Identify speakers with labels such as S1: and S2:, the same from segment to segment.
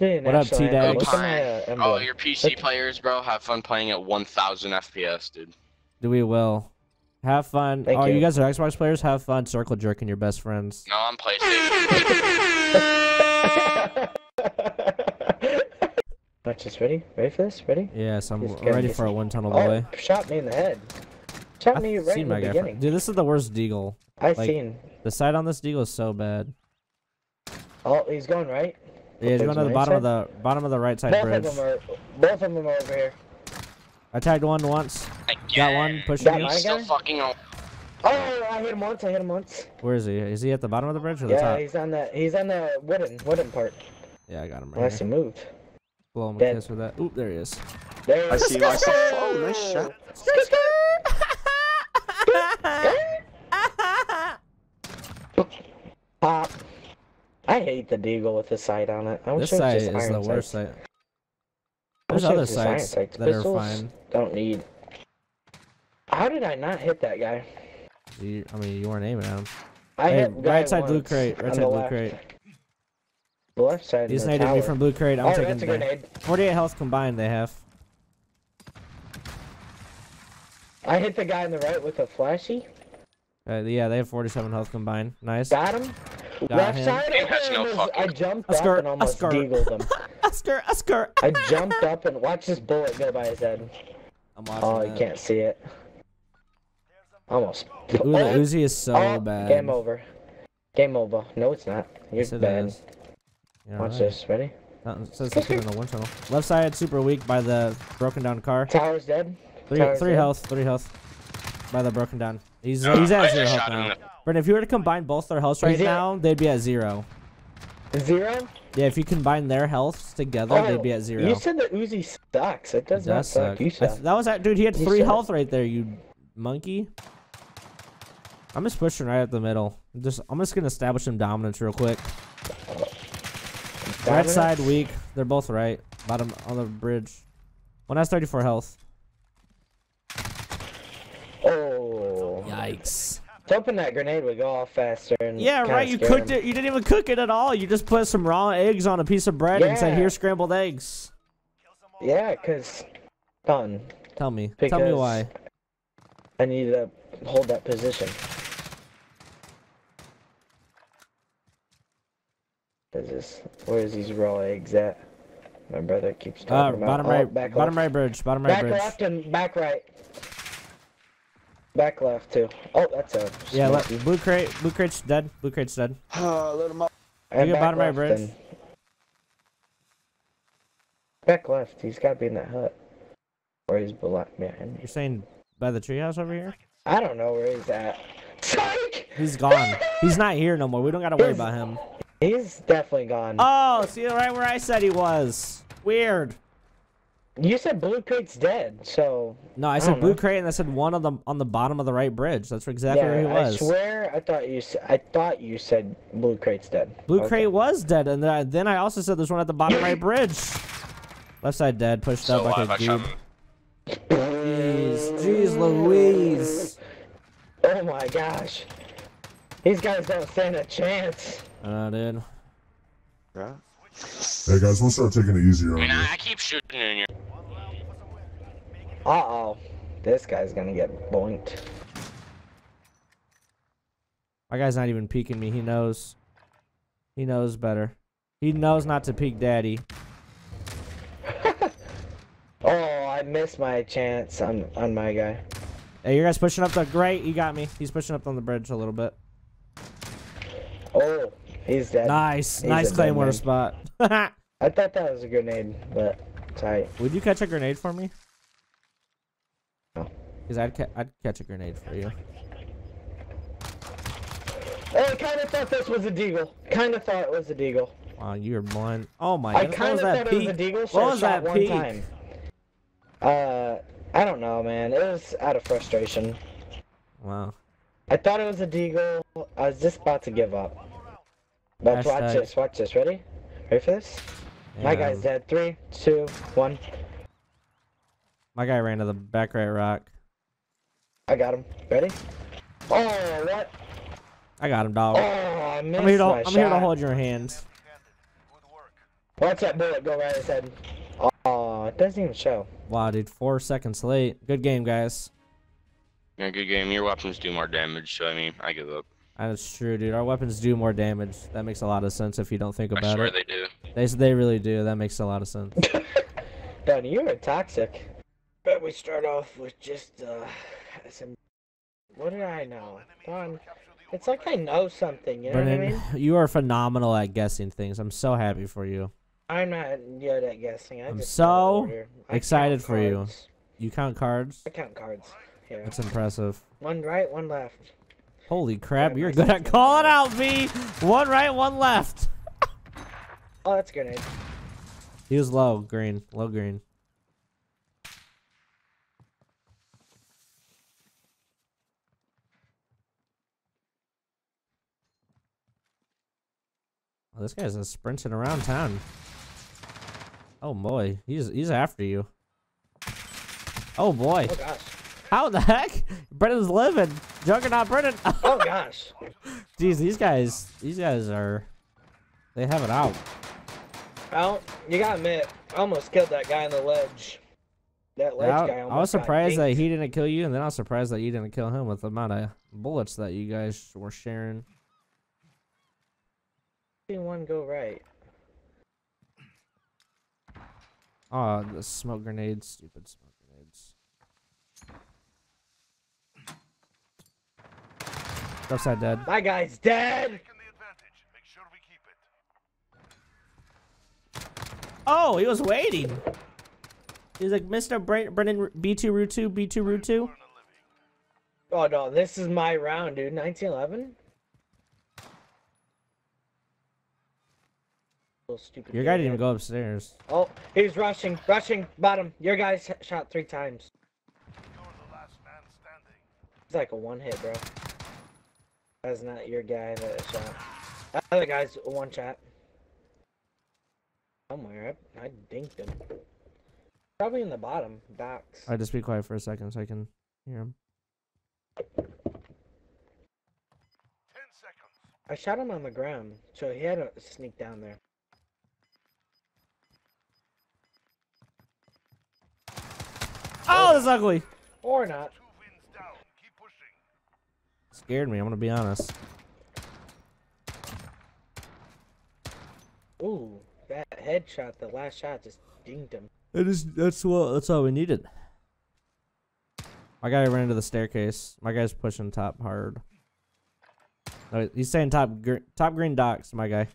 S1: Didn't
S2: What up, T-Dag?
S1: Look at my uh,
S3: Oh, your PC
S1: Look-
S3: players, bro, have fun playing at 1,000 FPS, dude.
S2: Do we will. Have fun.
S1: Thank
S2: oh, you.
S1: you.
S2: guys are Xbox players. Have fun circle jerking your best friends.
S3: No, I'm PlayStation.
S1: Watch this. Ready? Ready for this? Ready?
S2: Yes, I'm
S1: Just
S2: ready for a
S1: some-
S2: one tunnel
S1: Oh, shot me in the head. Shot me
S2: I've
S1: right
S2: seen
S1: in the
S2: my guy. fr-
S1: beginning.
S2: Dude, this is the worst deagle.
S1: I
S2: like-
S1: seen.
S2: The sight on this deagle is so bad.
S1: Oh, he's going right.
S2: Yeah, he's
S1: There's
S2: going to the
S1: my
S2: bottom of the bottom of the right side
S1: Both
S2: bridge.
S1: of them are. Both of them are over here.
S2: I tagged one once. Got one pushing
S1: Got
S2: you.
S1: mine?
S3: Still
S1: guy?
S3: fucking on.
S1: Oh, I hit him once. I hit him once.
S2: Where is he? Is he at the bottom of the bridge or the
S1: Yeah,
S2: top?
S1: he's on the. He's on the wooden wooden part.
S2: Yeah, I got him right
S1: Unless he
S2: here.
S1: moved.
S2: Blow him a kiss with that. Oop, there he is.
S1: There.
S4: I see myself. Oh, nice shot.
S1: Pop. I hate the deagle with the sight on it. I wish
S2: This sight is the worst sight. There's other
S1: was just iron
S2: sights that are fine.
S1: Don't need. How did I not hit that guy?
S2: You, I mean, you weren't aiming at him.
S1: I
S2: Hey, right side blue crate, right side blue
S1: left.
S2: crate.
S1: The left side.
S2: He's naded me from blue crate. I'm
S1: oh,
S2: taking the-
S1: grenade.
S2: 48 health combined. They have.
S1: I hit the guy on the right with a flashy.
S2: Uh, yeah, they have 47 health combined. Nice.
S1: Got him.
S2: Got
S1: left
S2: him.
S1: side.
S3: Game has no fucking-
S1: I jumped
S2: A
S1: up and almost
S2: skirt.
S1: deagled him.
S2: Oscar, Oscar.
S1: I jumped up and watch this bullet go by his head.
S2: I'm watching
S1: Oh, you can't see it. Almost.
S2: Ooh, the
S1: Oh,
S2: Uzi is so
S1: oh,
S2: bad.
S1: Game over. Game over. No, it's not. You're
S2: Yes, it
S1: bad.
S2: is. Yeah,
S1: Watch
S2: right.
S1: this. Ready?
S2: Nothing says something in the one tunnel. Left side super weak by the broken down car.
S1: Tower's dead.
S2: Three,
S1: Tower's
S2: three
S1: dead.
S2: health, three health. By the broken down. He's
S3: Uh,
S2: he's
S3: I
S2: zero health
S3: shot him in
S2: now.
S3: the-
S2: if you were to combine both their healths right now, they'd be at zero.
S1: Zero?
S2: Yeah, if you combine their healths together, they'd be at zero.
S1: Oh, You said that Uzi sucks. It
S2: It
S1: does, not
S2: does
S1: suck.
S2: suck.
S1: You suck.
S2: th- that was that dude. He had
S1: You
S2: three
S1: suck.
S2: health right there. You monkey. I'm just pushing right at the middle. Just I'm just gonna establish some dominance real quick. Right side weak. They're both right. Bottom on the bridge. One has 34 health.
S1: Oh.
S2: Yikes.
S1: I was hoping that grenade would go off faster. And
S2: Yeah, right. You cooked
S1: him.
S2: it. You didn't even cook it at all. You just put some raw eggs on a piece of bread and said,
S1: Yeah.
S2: "Here's scrambled eggs."
S1: Yeah, because. Done.
S2: Tell me.
S1: Because
S2: Tell me why.
S1: I need to hold that position. Is this, where is these raw eggs at? My brother keeps
S2: Uh,
S1: talking about.
S2: bottom
S1: oh,
S2: right.
S1: back
S2: Bottom
S1: left.
S2: right bridge. Bottom right
S1: Back
S2: bridge.
S1: left and back right. Back left too. Oh, that's a.
S2: Yeah, le-
S1: smoky.
S2: blue crate. Blue crate's dead. Blue crate's dead.
S4: Uh, let him out.
S1: And
S2: You get bottom right
S1: left
S2: bridge?
S1: then. Back left. He's got to be in that hut. Or he's below behind me.
S2: You're saying by the treehouse over here?
S1: I don't know where he's at. Psych!
S2: He's gone. He's not here no more. We don't gotta worry
S1: He's-
S2: about him.
S1: He's definitely gone.
S2: Oh, see right where I said he was. Weird.
S1: You said Blue Crate's dead, so.
S2: No, I
S1: I
S2: said
S1: don't
S2: blue
S1: know.
S2: crate, and I said one on the on the bottom of the right bridge. That's exactly where he
S1: yeah, I
S2: was.
S1: swear I thought you. s- I thought you said Blue Crate's dead.
S2: Blue
S1: Okay.
S2: crate was dead, and then I, then I also said there's one at the bottom right bridge. Left side dead, pushed
S3: So
S2: up like
S3: a I
S2: a
S3: shot
S2: goob.
S3: him.
S2: Jeez, jeez Louise.
S1: Oh my gosh. These guys don't stand a chance.
S2: Uh, dude.
S4: Yeah.
S5: Hey guys, we'll start taking it easier
S3: I
S5: on
S3: mean,
S5: you.
S3: I, I keep shooting in your.
S1: Uh oh. This guy's gonna get boinked.
S2: My guy's not even peeking me. He knows. He knows better. He knows not to peek daddy.
S1: Oh, I missed my chance on on my guy.
S2: Hey, you guys pushing up the great. You got me. He's pushing up on the bridge a little bit.
S1: Oh, he's dead.
S2: Nice,
S1: He's
S2: nice claymore spot.
S1: I thought that was a grenade, but tight.
S2: Would you catch a grenade for me?
S1: No.
S2: Cause I'd ca- I'd catch a grenade for you.
S1: I kind of thought this was a deagle. Kind of thought it was a deagle.
S2: Wow, you're blind. Oh my
S1: I
S2: god, what
S1: kind of thought it was a deagle, so
S2: What
S1: I
S2: was
S1: shot
S2: that
S1: one
S2: peek?
S1: time. Uh, I don't know, man. It was out of frustration.
S2: Wow.
S1: I thought it was a deagle. I was just about to give up. But watch this. Watch this. Ready? Ready for this? My guy's dead. Three, two, one.
S2: My guy ran to the back right rock.
S1: I got him. Ready? Oh, what?
S2: I got him,
S1: Oh,
S2: dog.
S1: I missed
S2: I'm here to
S1: my
S2: I'm here to hold your hands.
S1: Watch that bullet go right his head. Oh, it doesn't even show.
S2: Wow, dude, four seconds late. Good game, guys.
S3: Yeah, good game. Your weapons do more damage, so I mean, I give up.
S2: That's true, dude. Our weapons do more damage. That makes a lot of sense if you don't think about it.
S3: I swear
S2: it.
S3: they do.
S2: They they really do. That makes a lot of sense.
S1: Donnie, you are toxic. But we start off with just uh some. What did I know? Don, it's like I know something. You know
S2: Brennan,
S1: what I mean?
S2: you are phenomenal at guessing things. I'm so happy for you.
S1: I'm not good at guessing. I
S2: I'm
S1: just
S2: so
S1: know the order. I
S2: excited for you.
S1: cards.
S2: You count cards.
S1: I count cards. Yeah.
S2: That's impressive.
S1: One right, one left.
S2: Holy crap, you're good at calling out, V. One right, one left.
S1: Oh, that's a grenade.
S2: He was low, green, low green. Oh, this guy's sprinting around town. Oh boy, he's he's after you. Oh boy,
S1: Oh gosh.
S2: how the heck? Brennan's living. Juggernaut Brennan.
S1: Oh gosh.
S2: Jeez, these guys, these guys are, they have it out.
S1: Well, you gotta admit, I almost killed that guy on the ledge. That ledge
S2: I,
S1: guy
S2: I was surprised that he didn't kill you, and then I was surprised that you didn't kill him with the amount of bullets that you guys were sharing.
S1: Seen one go right.
S2: Oh, the smoke grenades, stupid smoke grenades. Upside dead.
S1: My guy's dead.
S2: Oh, he was waiting. He's like, Mr. Bre- Brennan B2 Route 2, B2 Route 2.
S1: Oh no, this is my round, dude. 1911. Stupid.
S2: Your guy didn't even go upstairs.
S1: Oh, he's rushing, rushing, bottom. Your guy shot three times. It's like a one hit, bro. That's not your guy that shot. That other guy's one shot. Somewhere, I, I dinked him. Probably in the bottom, docks.
S2: Alright, just be quiet for a second so I can hear him.
S1: I shot him on the ground, so he had to sneak down there.
S2: Oh, that's ugly.
S1: Or not.
S2: Scared me, I'm gonna be honest.
S1: Ooh, that headshot, the last shot just dinged him.
S2: It is. That's what. That's all we needed. My guy ran into the staircase. My guy's pushing top hard. No, he's saying top gr- top green docks. My guy.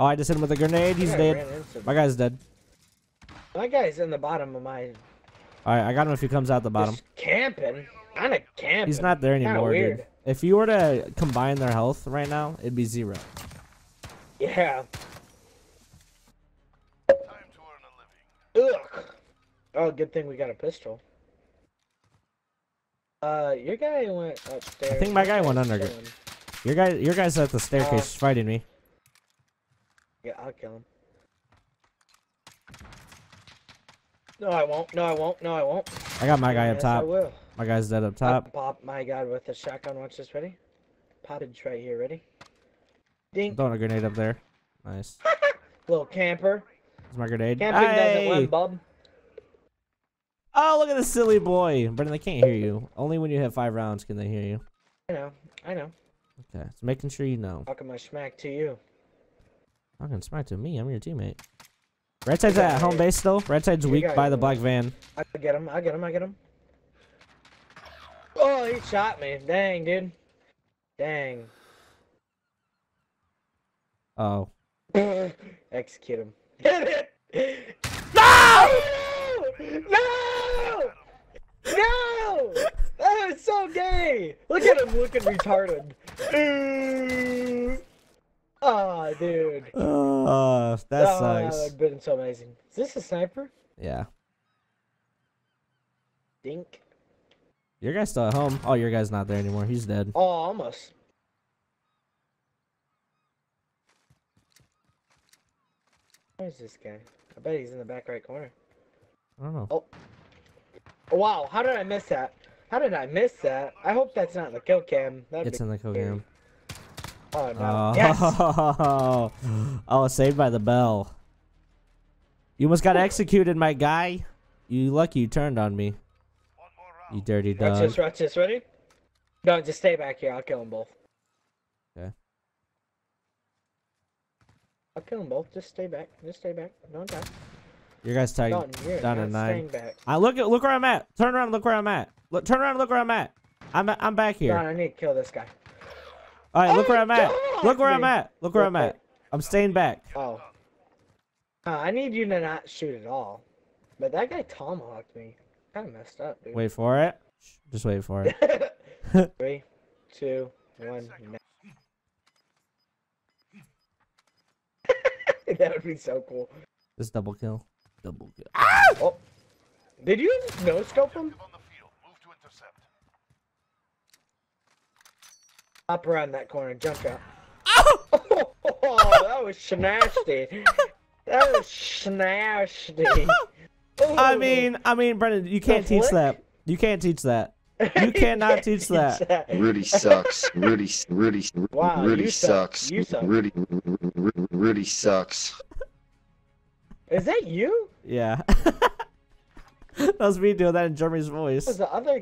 S2: Oh, I just hit him with a grenade. He's dead. My guy's dead.
S1: My guy's in the bottom of my.
S2: All right, I got him if he comes out the bottom.
S1: Just camping. Kind of camping.
S2: He's not there anymore, dude. If you were to combine their health right now, it'd be zero.
S1: Yeah. Ugh. Oh, good thing we got a pistol. Uh, your guy went upstairs.
S2: I think my guy went under. Your guy, your guy's at the staircase fighting me.
S1: Yeah, I'll kill him. No, I won't. No, I won't. No, I won't.
S2: I got my guy up
S1: Yes, I
S2: top.
S1: will.
S2: My guy's dead up top.
S1: pop my god with a shotgun. Watch this. Ready? Poppage right here. Ready? Dink.
S2: Throwing a grenade up there. Nice.
S1: Little camper.
S2: There's my grenade.
S1: Camping doesn't
S2: Hey!
S1: win, bub.
S2: Oh, look at this silly boy. Brendan, they can't hear you. Only when you have five rounds can they hear you.
S1: I know. I know.
S2: Okay, so making sure you know.
S1: Talking my smack to you.
S2: Talking smack to me, I'm your teammate. Red side's at home base still. Red side's weak by the black van.
S1: I get him. I get him. I get him. Oh, he shot me. Dang, dude. Dang.
S2: Oh.
S1: Execute him. Hit it. No! No! No! That was so gay. Look at him looking retarded. Oh, dude.
S2: Uh, that
S1: oh,
S2: sucks.
S1: That would have been so amazing. Is this a sniper?
S2: Yeah.
S1: Dink.
S2: Your guy's still at home. Oh, your guy's not there anymore. He's dead.
S1: Oh, almost. Where's this guy? I bet he's in the back right corner.
S2: I don't know.
S1: Oh, wow, how did I miss that? How did I miss that? I hope that's not in the kill cam. That'd
S2: It's
S1: be
S2: in the kill
S1: scary.
S2: cam.
S1: Oh no.
S2: Oh,
S1: Yes.
S2: oh, saved by the bell. You almost got executed, my guy. You lucky you turned on me. You dirty
S1: Watch
S2: dog.
S1: this, watch this. Ready? No, just stay back here. I'll kill them both.
S2: Okay.
S1: I'll kill them both. Just stay back. Just stay back. Don't die.
S2: Your guys
S1: you're
S2: down to nine.
S1: back.
S2: I look at look where I'm at. Turn around, and look where I'm at. Look, turn around, and look where I'm at. I'm I'm back here.
S1: Don, I need to kill this guy.
S2: All right, look where I'm at. Look where I'm at. Look where I'm at. I'm staying back.
S1: Oh. Uh, I need you to not shoot at all. But that guy tomahawked me. Kind of messed up, dude.
S2: Wait for it. Just wait for it.
S1: Three, two, one. now. that would be so cool.
S2: This double kill. Double kill.
S1: Oh, did you no scope him? Up around that corner, jump out. Oh, oh that was nasty. That was nasty.
S2: I mean, I mean, Brendan, you can't teach
S1: flick?
S2: that. You can't teach that. You cannot teach that.
S4: Rudey sucks. Rudey, Rudey,
S1: Wow,
S4: Rudey
S1: you suck.
S4: sucks.
S1: You suck.
S4: Rudey, Rudey sucks.
S1: Is that you?
S2: Yeah. that was me doing that in Jeremy's
S1: What was
S2: voice.
S1: the other